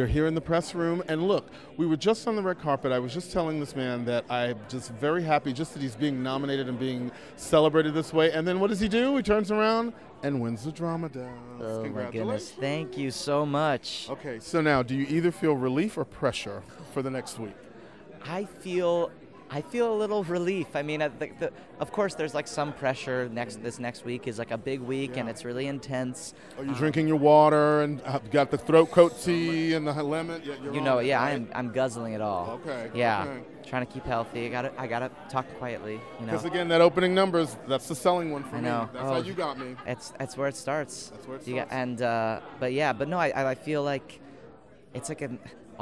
are here in the press room, and look, we were just on the red carpet. I was just telling this man that I'm just very happy just that he's being nominated and being celebrated this way. And then what does he do? He turns around and wins the Drama Desk. Oh my goodness! Thank you so much. Okay, so now, do you either feel relief or pressure for the next week? I feel I feel a little relief. I mean, I, the, the, of course, there's like some pressure. Next this next week is like a big week, and it's really intense. Are you drinking your water and uh, got the throat coat tea and the lemon? Yeah, you're You know, it, yeah, right? I'm I'm guzzling it all. Okay, Yeah, okay. trying to keep healthy. I gotta I gotta talk quietly. You know. Because again, that opening numbers, that's the selling one for I me. know. That's Oh. how you got me. That's that's where it starts. That's where it You got- starts. and uh, but yeah, but no, I I feel like it's like a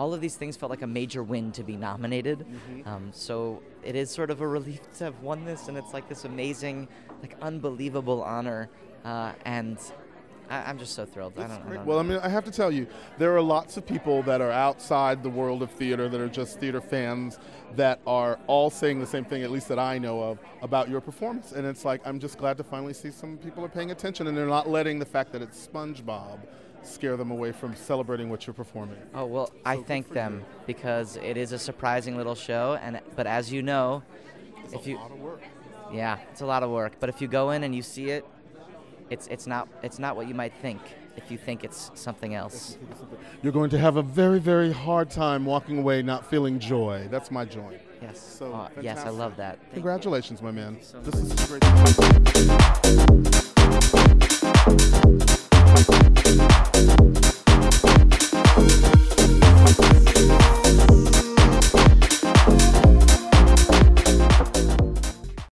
all of these things felt like a major win to be nominated. Mm-hmm. Um, so it is sort of a relief to have won this, and it's like this amazing, like unbelievable honor, uh, and I, I'm just so thrilled. I don't, I don't Well, I mean, I have to tell you, there are lots of people that are outside the world of theater that are just theater fans that are all saying the same thing, at least that I know of, about your performance. And it's like, I'm just glad to finally see some people are paying attention and they're not letting the fact that it's SpongeBob scare them away from celebrating what you're performing. Oh well, I thank them you. because it is a surprising little show, and but as you know, It's if a you lot of work. yeah, it's a lot of work. But if you go in and you see it, it's it's not it's not what you might think if you think it's something else. You're going to have a very, very hard time walking away not feeling joy. That's my joy. Yes. So Uh, yes, I love that. Thank you. Congratulations, my man. so This is great.